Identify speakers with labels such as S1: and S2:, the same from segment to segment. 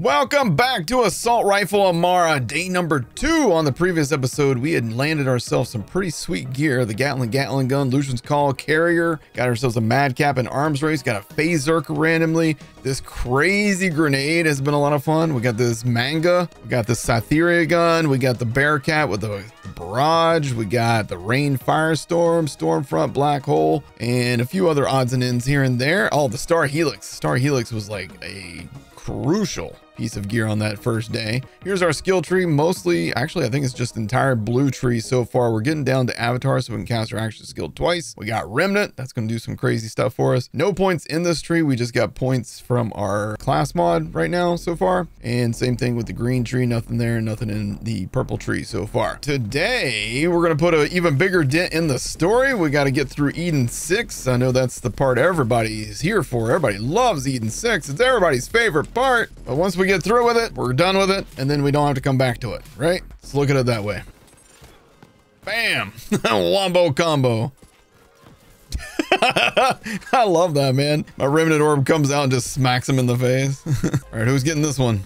S1: Welcome back to Assault Rifle Amara, day number two. On the previous episode, we had landed ourselves some pretty sweet gear. The Gatling Gatling gun, Lucian's Call carrier, got ourselves a Madcap and arms race, got a Phazerk randomly. This crazy grenade has been a lot of fun. We got this Manga, we got the Cytheria gun, we got the Bearcat with the, the barrage, we got the Rain Firestorm, Stormfront Black Hole, and a few other odds and ends here and there. Oh, the Star Helix. Star Helix was like a crucial piece of gear on that first day. Here's our skill tree. Mostly, actually, I think it's just entire blue tree so far. We're getting down to Avatar so we can cast our action skill twice. We got Remnant. That's going to do some crazy stuff for us. No points in this tree. We just got points from our class mod right now so far. And same thing with the green tree. Nothing there. Nothing in the purple tree so far. Today, we're to put an even bigger dent in the story. We got to get through Eden 6. I know that's the part everybody is here for. Everybody loves Eden 6. It's everybody's favorite part. But once we get through with it, we're done with it, and then we don't have to come back to it, right? Let's look at it that way. Bam! Wombo combo. I love that, man. My Remnant Orb comes out and just smacks him in the face. All right, who's getting this one?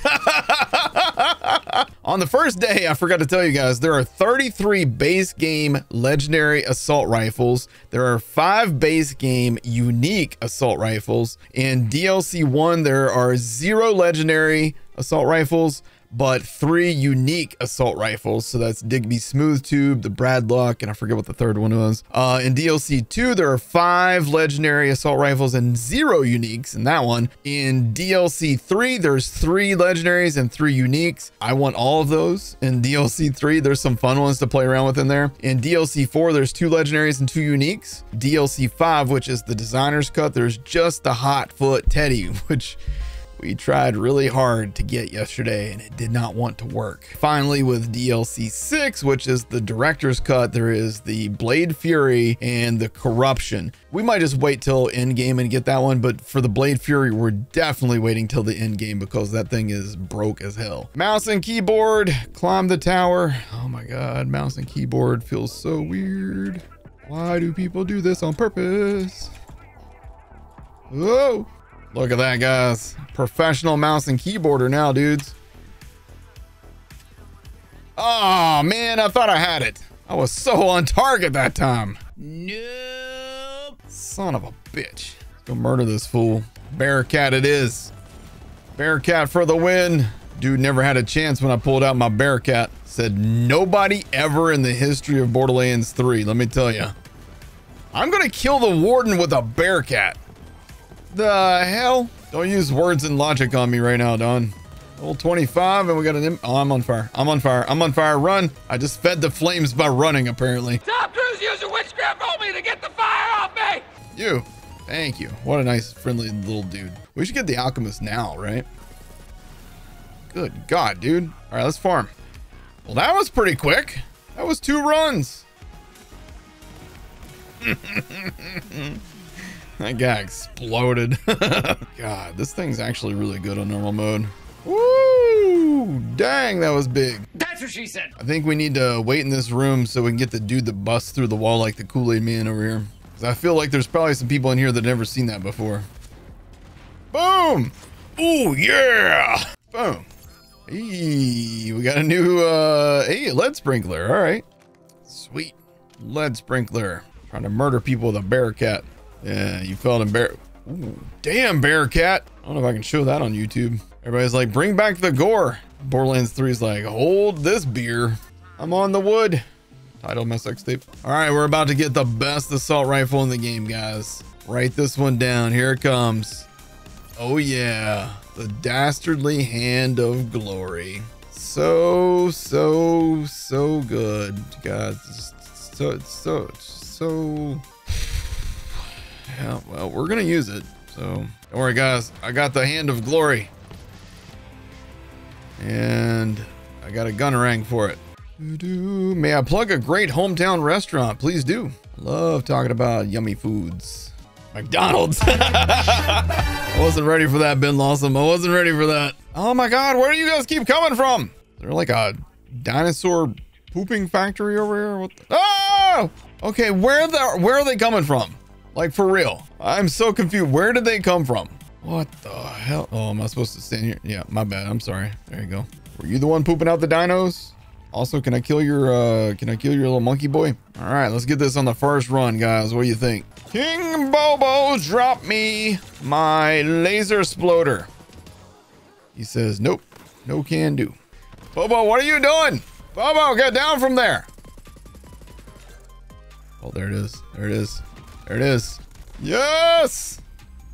S1: On the first day, I forgot to tell you guys, there are 33 base game legendary assault rifles. There are five base game unique assault rifles. In DLC 1, there are zero legendary assault rifles, but three unique assault rifles. So that's Digby Smooth Tube, the Bradluck, and I forget what the third one was. Uh, in DLC 2, there are five legendary assault rifles and zero uniques in that one. In DLC 3, there's three legendaries and three uniques. I want all of those. In DLC 3, there's some fun ones to play around with in there. In DLC 4, there's two legendaries and two uniques. DLC 5, which is the designer's cut, there's just the Hot Foot Teddy, which we tried really hard to get yesterday and it did not want to work. Finally, with DLC 6, which is the director's cut, there is the Blade Fury and the Corruption. We might just wait till end game and get that one, but for the Blade Fury, we're definitely waiting till the end game because that thing is broke as hell. Mouse and keyboard, climb the tower. Oh my God, mouse and keyboard feels so weird. Why do people do this on purpose? Whoa. Look at that, guys. Professional mouse and keyboarder now, dudes. Oh, man, I thought I had it. I was so on target that time.
S2: Nope.
S1: Son of a bitch. Let's go murder this fool. Bearcat it is. Bearcat for the win. Dude never had a chance when I pulled out my Bearcat. Said nobody ever in the history of Borderlands 3, let me tell you. I'm going to kill the Warden with a Bearcat. The hell? Don't use words and logic on me right now, Don. Level 25 and we got an oh, I'm on fire. I'm on fire. I'm on fire. Run. I just fed the flames by running, apparently.
S2: Tom Cruise using witchcraft only to get the fire off me.
S1: You. Thank you. What a nice, friendly little dude. We should get the alchemist now, right? Good God, dude. All right, let's farm. Well, that was pretty quick. That was two runs. That guy exploded. God, this thing's actually really good on normal mode. Woo! Dang, that was big.
S2: That's what she said.
S1: I think we need to wait in this room so we can get the dude that busts through the wall like the Kool-Aid man over here. Because I feel like there's probably some people in here that never seen that before. Boom! Ooh, yeah! Boom. Hey, we got a new, uh, hey, lead sprinkler. All right. Sweet. Lead sprinkler. Trying to murder people with a Bearcat. Yeah, you felt embarrassed. Damn, Bearcat. I don't know if I can show that on YouTube. Everybody's like, bring back the gore. Borderlands 3 is like, hold this beer. I'm on the wood. Title my sex tape. All right, we're about to get the best assault rifle in the game, guys. Write this one down. Here it comes. Oh, yeah. The Dastardly Hand of Glory. So, so, so good. God, so, so, so yeah, well, we're gonna use it. So don't worry, guys. I got the hand of glory, and I got a gunnerang for it. May I plug a great hometown restaurant? Please do. Love talking about yummy foods. McDonald's. I wasn't ready for that, Ben Lawson. I wasn't ready for that. Oh my God, where do you guys keep coming from? They're like a dinosaur pooping factory over here. What? The oh! Okay, where the where are they coming from? Like for real. I'm so confused. Where did they come from? What the hell? Oh, am I supposed to stand here? Yeah, my bad. I'm sorry. There you go. Were you the one pooping out the dinos? Also, can I kill your uh can I kill your little monkey boy? All right, let's get this on the first run, guys. What do you think? King Bobo, drop me my Laser-Sploder. He says, nope, no can do. Bobo, what are you doing? Bobo, get down from there. Oh, there it is. There it is. There it is. Yes.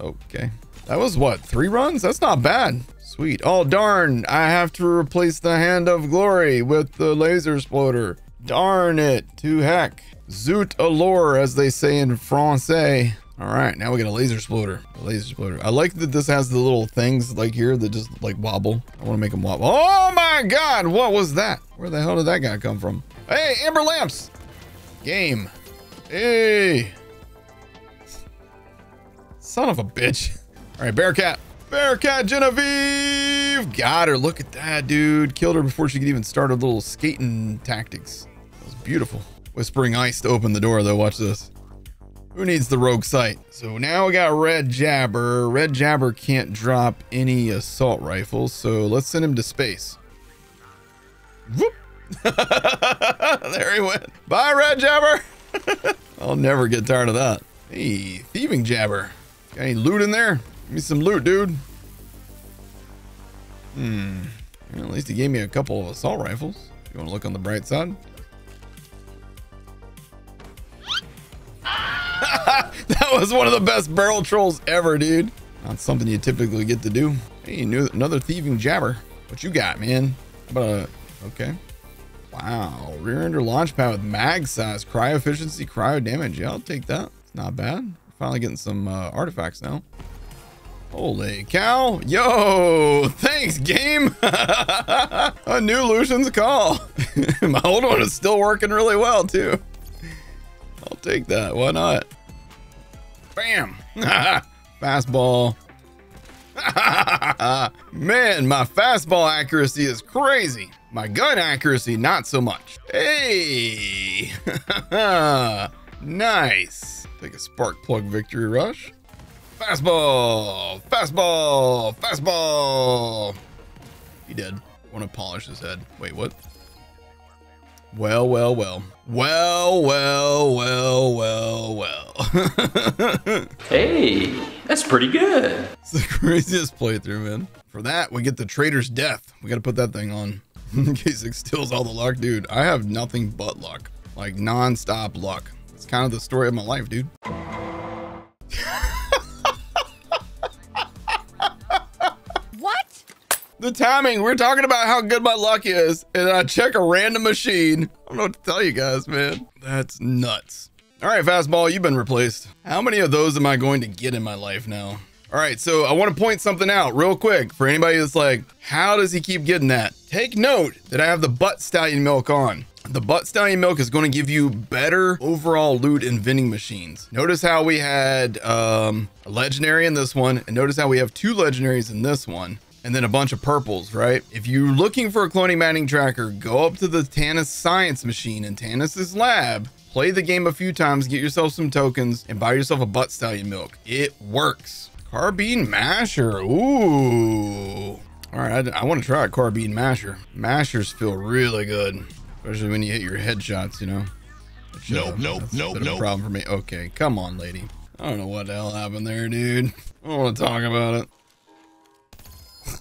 S1: Okay. That was what? Three runs? That's not bad. Sweet. Oh, darn. I have to replace the hand of glory with the Laser-Sploder. Darn it. To heck. Zoot allure, as they say in Francais. All right, now we got a Laser-Sploder. A Laser-Sploder. I like that this has the little things like here that just like wobble. I want to make them wobble. Oh my God, what was that? Where the hell did that guy come from? Hey, Amber Lamps. Game. Hey. Son of a bitch. All right, Bearcat. Bearcat Genevieve. Got her. Look at that, dude. Killed her before she could even start her little skating tactics. That was beautiful. Whispering Ice to open the door, though. Watch this. Who needs the rogue sight? So now we got Red Jabber. Red Jabber can't drop any assault rifles, so let's send him to space. There he went. Bye, Red Jabber. I'll never get tired of that. Hey, thieving Jabber. Got any loot in there? Give me some loot, dude. Hmm. Well, at least he gave me a couple of assault rifles. You want to look on the bright side? that was one of the best barrel trolls ever, dude. Not something you typically get to do. Hey, another thieving jabber. What you got, man? How about a, okay. Wow, rear ender launch pad with mag size, cryo efficiency, cryo damage. Yeah, I'll take that. It's not bad. Finally getting some uh, artifacts now. Holy cow. Yo, thanks, game. a new Lucian's call. My old one is still working really well, too. I'll take that. Why not? Bam. Fastball. Man, my fastball accuracy is crazy. My gun accuracy, not so much. Hey. Nice. Take a spark plug victory rush. Fastball, fastball, fastball. He did. Want to polish his head. Wait, what? Well, well, well. Well, well, well, well, well.
S3: hey, that's pretty good.
S1: It's the craziest playthrough, man. For that, we get the traitor's Death. We got to put that thing on in case it steals all the luck. Dude, I have nothing but luck. Like, non-stop luck. It's kind of the story of my life, dude.
S4: What?
S1: The timing. We're talking about how good my luck is, and I check a random machine. I don't know what to tell you guys, man. That's nuts. All right, fastball, you've been replaced. How many of those am I going to get in my life now? All right, so I want to point something out real quick for anybody that's like, how does he keep getting that? Take note that I have the butt stallion milk on. The butt stallion milk is going to give you better overall loot in vending machines. Notice how we had um, a legendary in this one, and notice how we have two legendaries in this one and then a bunch of purples, right? If you're looking for a cloning maddening tracker, go up to the Tannis science machine in Tannis's lab, play the game a few times, get yourself some tokens, and buy yourself a butt stallion milk. It works. Carbine masher. Ooh. All right, I, I want to try a carbine masher. Mashers feel really good, especially when you hit your headshots, you know?
S5: Nope, nope,
S1: a
S5: nope,
S1: of
S5: nope.
S1: problem for me. Okay, come on, lady. I don't know what the hell happened there, dude. I don't want to talk about it.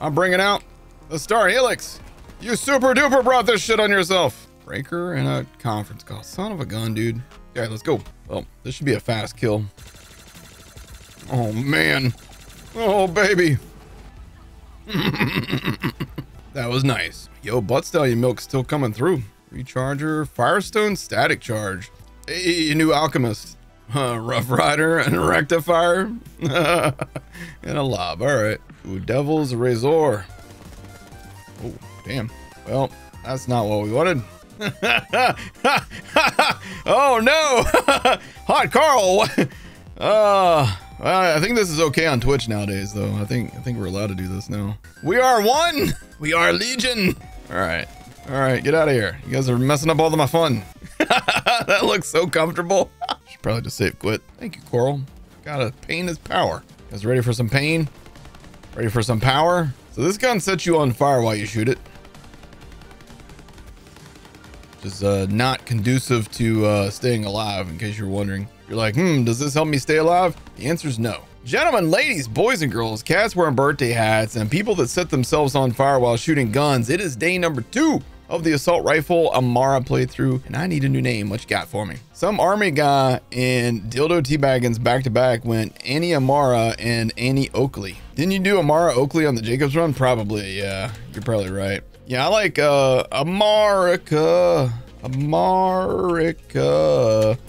S1: I'm bringing out the Star Helix. You super duper brought this shit on yourself. Breaker and a conference call. Son of a gun, dude. Okay, let's go. Well, this should be a fast kill. Oh, man. Oh, baby. that was nice. Yo, butt stallion milk's still coming through. Recharger, Firestone, static charge. Hey, new alchemist. Uh, Rough Rider and Rectifier. and a Lob. All right. Ooh, Devil's Razor. Oh, damn. Well, that's not what we wanted. oh, no. Hot Carl. uh, well, I think this is okay on Twitch nowadays, though. I think I think we're allowed to do this now. We are one. We are Legion. All right. All right, get out of here. You guys are messing up all of my fun. that looks so comfortable. Should probably just save quit. Thank you, Coral. Gotta pain is power. Guys ready for some pain? Ready for some power? So this gun sets you on fire while you shoot it. Which is uh, not conducive to uh, staying alive, in case you're wondering. You're like, hmm, does this help me stay alive? The answer is no. Gentlemen, ladies, boys and girls, cats wearing birthday hats, and people that set themselves on fire while shooting guns, it is day number two of the assault rifle Amara playthrough, and I need a new name. What you got for me? Some army guy in Dildo Teabaggins back to back went Annie Amara and Annie Oakley. Didn't you do Amara Oakley on the Jacobs run? Probably, yeah. You're probably right. Yeah, I like uh America. America.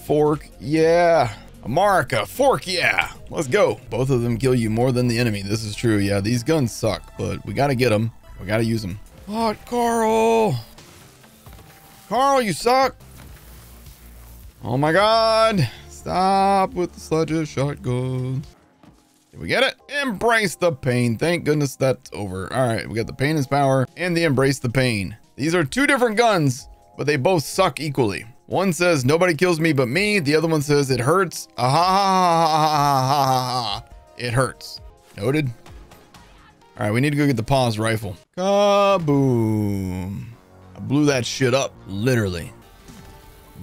S1: Fork, yeah. America, fork, yeah. Let's go. Both of them kill you more than the enemy. This is true. Yeah, these guns suck, but we gotta get them. We gotta use them. What, Carl? Carl, you suck. Oh my god. Stop with the sledges shotguns. Did we get it? Embrace the pain. Thank goodness that's over. All right, we got the pain is power and the embrace the pain. These are two different guns, but they both suck equally. One says nobody kills me but me. The other one says it hurts. Ah ha ha ha. It hurts. Noted. All right, we need to go get the pause rifle. Kaboom. I blew that shit up, literally.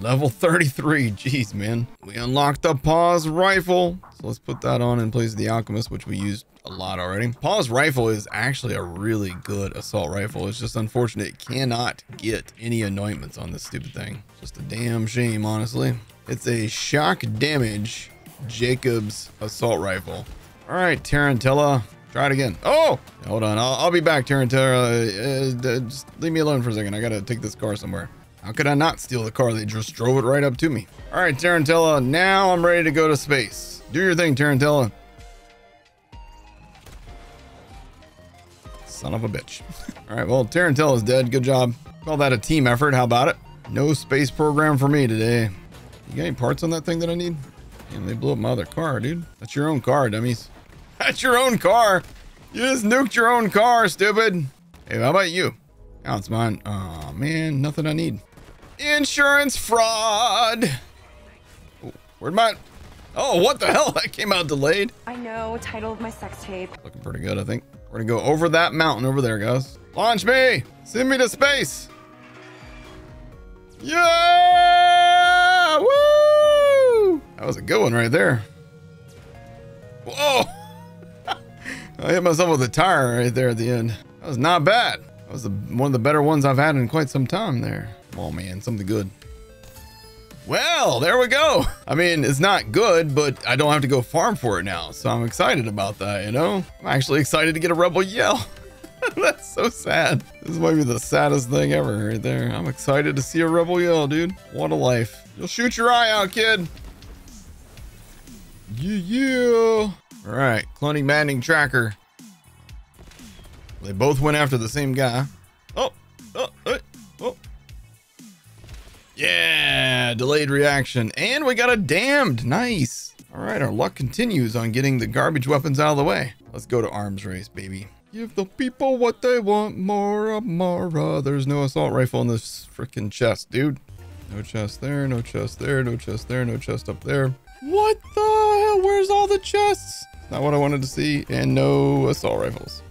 S1: Level 33. Jeez, man. We unlocked the pause rifle. So let's put that on in place of the alchemist, which we used a lot already. Pause rifle is actually a really good assault rifle. It's just unfortunate it cannot get any anointments on this stupid thing. Just a damn shame, honestly. It's a shock damage Jacobs assault rifle. All right, Tarantella. Try it again. Oh, hold on. I'll, I'll be back, Tarantella. Uh, uh, just leave me alone for a second. I gotta take this car somewhere. How could I not steal the car? They just drove it right up to me. All right, Tarantella. Now I'm ready to go to space. Do your thing, Tarantella. Son of a bitch. All right, well, Tarantella's dead. Good job. Call that a team effort. How about it? No space program for me today. You got any parts on that thing that I need? Damn, they blew up my other car, dude. That's your own car, dummies. That's your own car. You just nuked your own car, stupid. Hey, how about you? Oh, it's mine. Oh, man, nothing I need. Insurance fraud. Oh, where'd my... Oh, what the hell? That came out delayed.
S4: I know, title of my sex tape.
S1: Looking pretty good, I think. We're gonna go over that mountain over there, guys. Launch me! Send me to space! Yeah! Woo! That was a good one right there. Whoa! I hit myself with a tire right there at the end. That was not bad. That was the, one of the better ones I've had in quite some time there. Oh man, something good. Well, there we go. I mean, it's not good, but I don't have to go farm for it now. So I'm excited about that, you know? I'm actually excited to get a Rebel Yell. That's so sad. This might be the saddest thing ever right there. I'm excited to see a Rebel Yell, dude. What a life. You'll shoot your eye out, kid. Yeah, yeah. All right, Cloning Maddening Tracker. They both went after the same guy. Yeah, delayed reaction. And we got a damned. Nice. All right, our luck continues on getting the garbage weapons out of the way. Let's go to arms race, baby. Give the people what they want, more Amara. There's no assault rifle in this freaking chest, dude. No chest there, no chest there, no chest there, no chest up there. What the hell? Where's all the chests? Not what I wanted to see. And no assault rifles.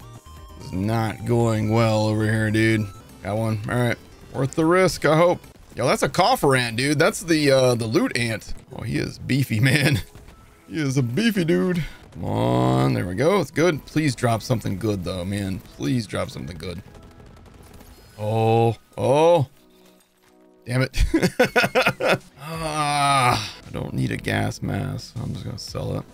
S1: Is not going well over here, dude. Got one. All right. Worth the risk, I hope. Yo, that's a coffer ant, dude. That's the uh, the loot ant. Oh, he is beefy, man. He is a beefy dude. Come on, there we go. It's good. Please drop something good, though, man. Please drop something good. Oh, oh. Damn it. ah, I don't need a gas mask. I'm just gonna sell it.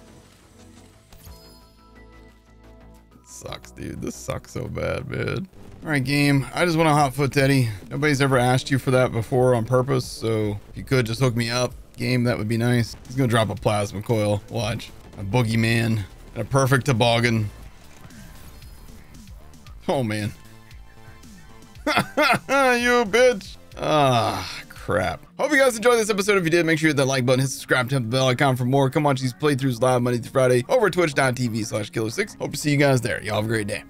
S1: Dude. This sucks so bad, man. All right, game. I just want a hot foot teddy. Nobody's ever asked you for that before on purpose, so if you could just hook me up, game, that would be nice. He's gonna drop a plasma coil. Watch. A boogeyman. And a perfect toboggan. Oh, man. you bitch. Ah, crap. Hope you guys enjoyed this episode. If you did, make sure you hit that like button, hit subscribe, tap the bell icon for more. Come watch these playthroughs live Monday through Friday over twitch.tv slash killer6. Hope to see you guys there. Y'all have a great day.